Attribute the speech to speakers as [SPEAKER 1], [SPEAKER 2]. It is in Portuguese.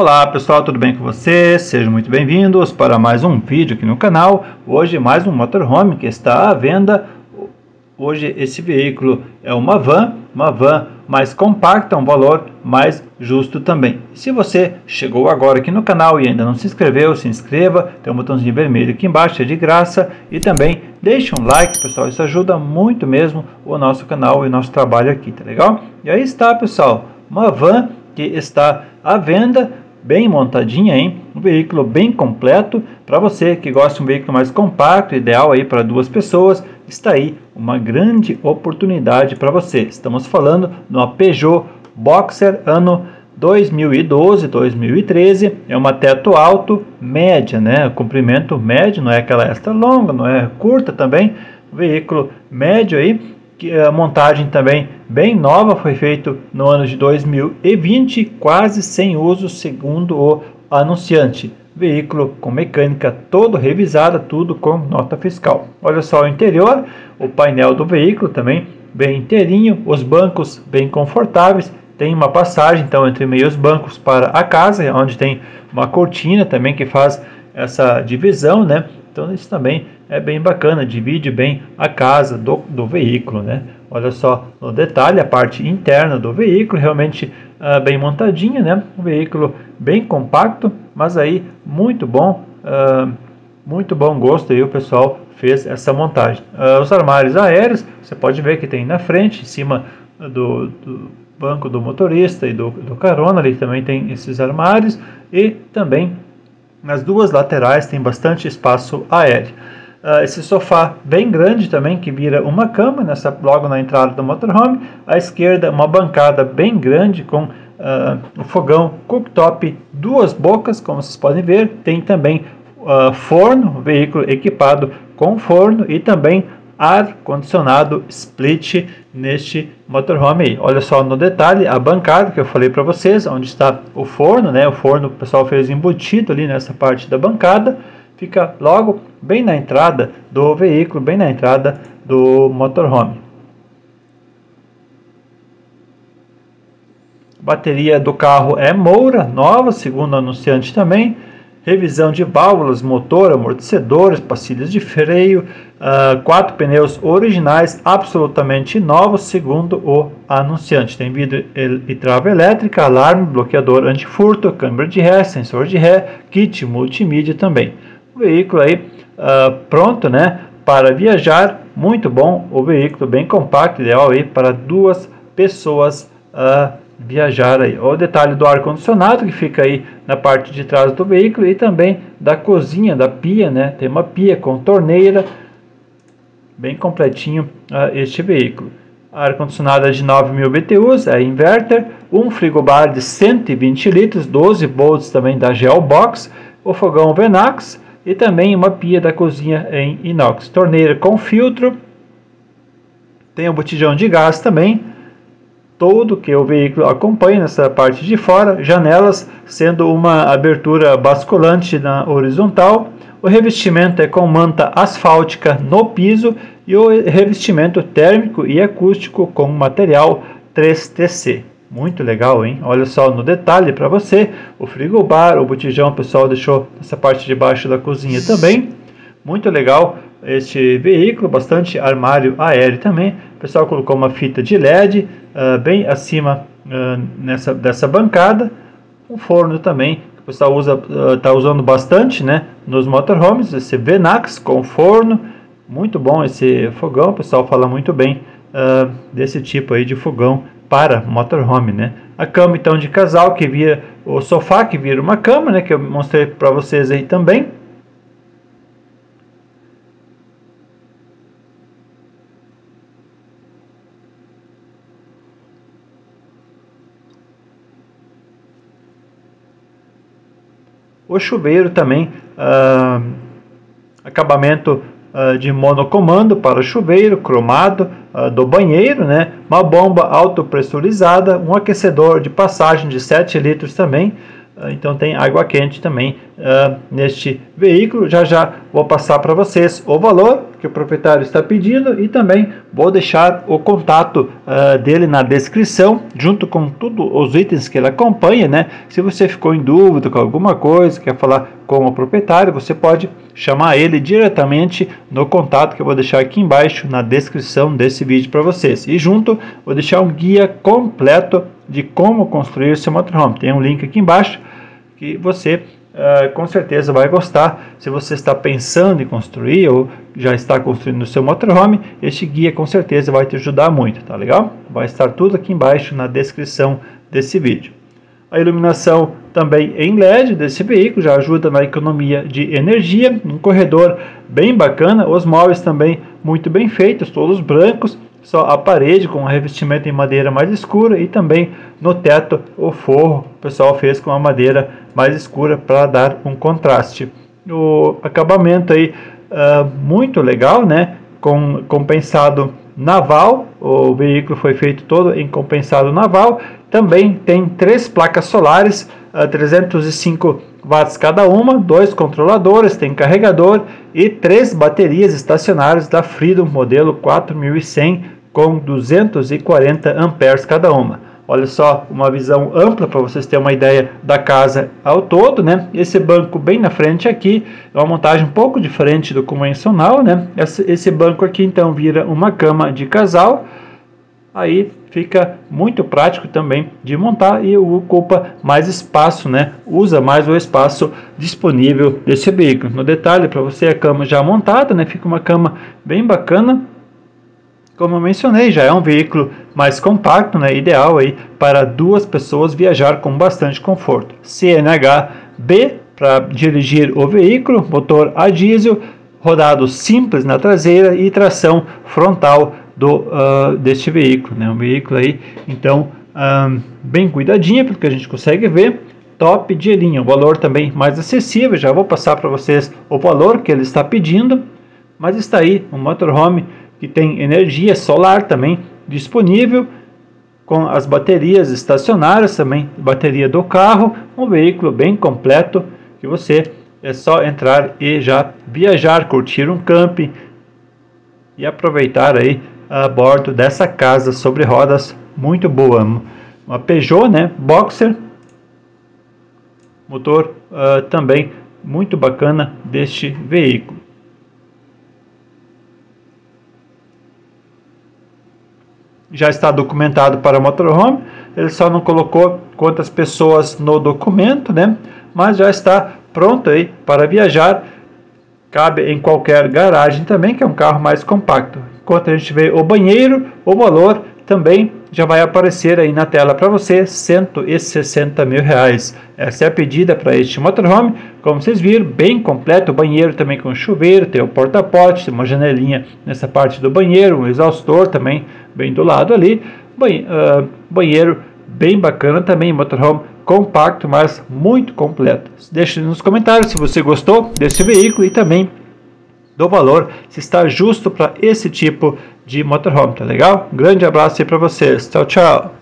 [SPEAKER 1] Olá pessoal, tudo bem com vocês? Sejam muito bem-vindos para mais um vídeo aqui no canal. Hoje mais um motorhome que está à venda. Hoje esse veículo é uma van, uma van mais compacta, um valor mais justo também. Se você chegou agora aqui no canal e ainda não se inscreveu, se inscreva, tem um botãozinho vermelho aqui embaixo, é de graça. E também deixe um like pessoal, isso ajuda muito mesmo o nosso canal e o nosso trabalho aqui, tá legal? E aí está pessoal, uma van que está à venda bem montadinha, hein? Um veículo bem completo para você que gosta de um veículo mais compacto, ideal aí para duas pessoas. Está aí uma grande oportunidade para você. Estamos falando de uma Peugeot Boxer ano 2012, 2013. É uma teto alto média, né? Comprimento médio, não é aquela extra longa, não é curta também. Veículo médio aí que a montagem também bem nova foi feito no ano de 2020, quase sem uso, segundo o anunciante. Veículo com mecânica todo revisada, tudo com nota fiscal. Olha só o interior, o painel do veículo também bem inteirinho, os bancos bem confortáveis. Tem uma passagem então entre meios bancos para a casa, onde tem uma cortina também que faz essa divisão, né? Então isso também é bem bacana, divide bem a casa do, do veículo, né? Olha só no detalhe a parte interna do veículo, realmente uh, bem montadinha, né? Um veículo bem compacto, mas aí muito bom, uh, muito bom gosto aí o pessoal fez essa montagem. Uh, os armários aéreos, você pode ver que tem na frente, em cima do, do banco do motorista e do, do carona, ali também tem esses armários e também nas duas laterais tem bastante espaço aéreo. Uh, esse sofá bem grande também, que vira uma cama nessa, logo na entrada do motorhome. À esquerda, uma bancada bem grande com uh, um fogão cooktop, duas bocas, como vocês podem ver. Tem também uh, forno, veículo equipado com forno e também ar-condicionado split neste motorhome aí. Olha só no detalhe, a bancada que eu falei para vocês, onde está o forno, né? O forno o pessoal fez embutido ali nessa parte da bancada, fica logo bem na entrada do veículo, bem na entrada do motorhome. Bateria do carro é Moura, nova, segundo o anunciante também revisão de válvulas, motor, amortecedores, pastilhas de freio, uh, quatro pneus originais absolutamente novos, segundo o anunciante. Tem vidro e trava elétrica, alarme, bloqueador antifurto, câmera de ré, sensor de ré, kit multimídia também. O veículo aí uh, pronto, né, para viajar, muito bom. O veículo bem compacto, ideal aí para duas pessoas. Uh, viajar aí. O detalhe do ar condicionado que fica aí na parte de trás do veículo e também da cozinha, da pia, né? Tem uma pia com torneira, bem completinho uh, este veículo. Ar condicionado é de 9.000 BTUs, é inverter, um frigobar de 120 litros, 12 volts também da Geobox, o fogão Venax e também uma pia da cozinha em inox. Torneira com filtro, tem o botijão de gás também, todo que o veículo acompanha nessa parte de fora, janelas sendo uma abertura basculante na horizontal, o revestimento é com manta asfáltica no piso e o revestimento térmico e acústico com material 3TC. Muito legal, hein? Olha só no detalhe para você, o frigobar, o botijão, o pessoal deixou essa parte de baixo da cozinha também. Muito legal este veículo, bastante armário aéreo também. O pessoal colocou uma fita de LED uh, bem acima uh, nessa, dessa bancada. Um forno também, que o pessoal está uh, usando bastante né, nos motorhomes, esse Venax com forno. Muito bom esse fogão, o pessoal fala muito bem desse tipo aí de fogão para motorhome, né? A cama então de casal que vira o sofá que vira uma cama, né? Que eu mostrei para vocês aí também. O chuveiro também, ah, acabamento ah, de monocomando para o chuveiro, cromado ah, do banheiro, né? uma bomba autopressurizada, um aquecedor de passagem de 7 litros também, então tem água quente também uh, neste veículo. Já já vou passar para vocês o valor que o proprietário está pedindo e também vou deixar o contato uh, dele na descrição, junto com todos os itens que ele acompanha, né? Se você ficou em dúvida com alguma coisa, quer falar com o proprietário, você pode chamar ele diretamente no contato que eu vou deixar aqui embaixo na descrição desse vídeo para vocês. E junto vou deixar um guia completo de como construir seu motorhome. Tem um link aqui embaixo que você uh, com certeza vai gostar. Se você está pensando em construir ou já está construindo o seu motorhome, este guia com certeza vai te ajudar muito, tá legal? Vai estar tudo aqui embaixo na descrição desse vídeo. A iluminação também em LED desse veículo já ajuda na economia de energia. Um corredor bem bacana, os móveis também muito bem feitos, todos brancos só a parede com revestimento em madeira mais escura e também no teto o forro o pessoal fez com a madeira mais escura para dar um contraste. O acabamento aí uh, muito legal, né? Com compensado naval, o veículo foi feito todo em compensado naval. Também tem três placas solares, uh, 305 watts cada uma, dois controladores, tem carregador e três baterias estacionárias da Freedom modelo 4100 com 240 amperes cada uma. Olha só, uma visão ampla para vocês terem uma ideia da casa ao todo, né? Esse banco bem na frente aqui é uma montagem um pouco diferente do convencional, né? Esse, banco aqui então vira uma cama de casal, aí fica muito prático também de montar e ocupa mais espaço, né? Usa mais o espaço disponível desse veículo. No detalhe, para você a cama já montada, né? Fica uma cama bem bacana, como eu mencionei, já é um veículo mais compacto, né, ideal aí para duas pessoas viajar com bastante conforto. CNH B para dirigir o veículo, motor a diesel, rodado simples na traseira e tração frontal do, uh, deste veículo. Né, um veículo aí, então, um, bem cuidadinho, porque a gente consegue ver, top de linha. O valor também mais acessível, já vou passar para vocês o valor que ele está pedindo, mas está aí um motorhome que tem energia solar também disponível, com as baterias estacionárias também, bateria do carro, um veículo bem completo que você é só entrar e já viajar, curtir um camping e aproveitar aí a bordo dessa casa sobre rodas muito boa, uma Peugeot, né, Boxer, motor uh, também muito bacana deste veículo. já está documentado para motorhome, ele só não colocou quantas pessoas no documento, né? Mas já está pronto aí para viajar. Cabe em qualquer garagem também, que é um carro mais compacto. Enquanto a gente vê o banheiro, o valor também já vai aparecer aí na tela para você, 160 mil reais. Essa é a pedida para este motorhome, como vocês viram, bem completo, banheiro também com chuveiro, tem o porta-pote, tem uma janelinha nessa parte do banheiro, um exaustor também bem do lado ali, uh, banheiro bem bacana também, motorhome compacto, mas muito completo. Deixe nos comentários se você gostou desse veículo e também do valor, se está justo para esse tipo de motorhome, tá legal? Grande abraço aí para vocês. Tchau, tchau.